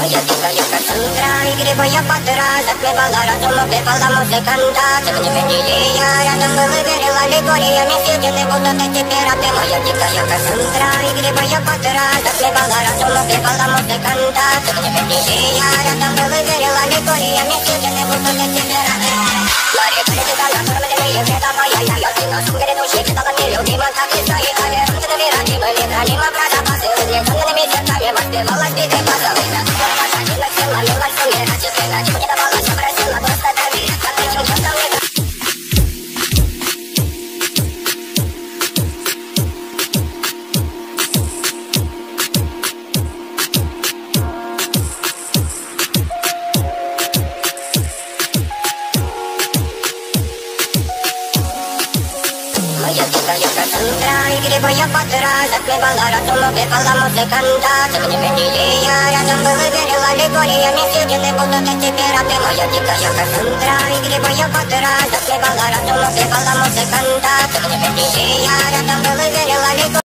Моя дикая Кассандра Игривая подра Затмевала разум, убивала музыканта Тем не менее я рядом был и верила Легориями съедены будут эти пираты Моя дикая Кассандра Игривая подра Затмевала разум, убивала музыканта Тем не менее я рядом был и верила Легориями съедены будут эти пираты Мари, прилетела на форме, вреда моя Я, я, ты на сумке души Читала нелюбима, так и стоит А вернуться доверянима, не хранима Про запасы, разлетенными levante, balanque de gasolina. сердцами Воспевалась беды позовы Моя дикая Кассандра Игривая подра Затмевала разум, убивала музыканта Тем не менее я рядом был и верила Легориями съедены будут эти пираты Моя дикая Кассандра Игривая подра Затмевала разум, убивала музыканта Тем не менее я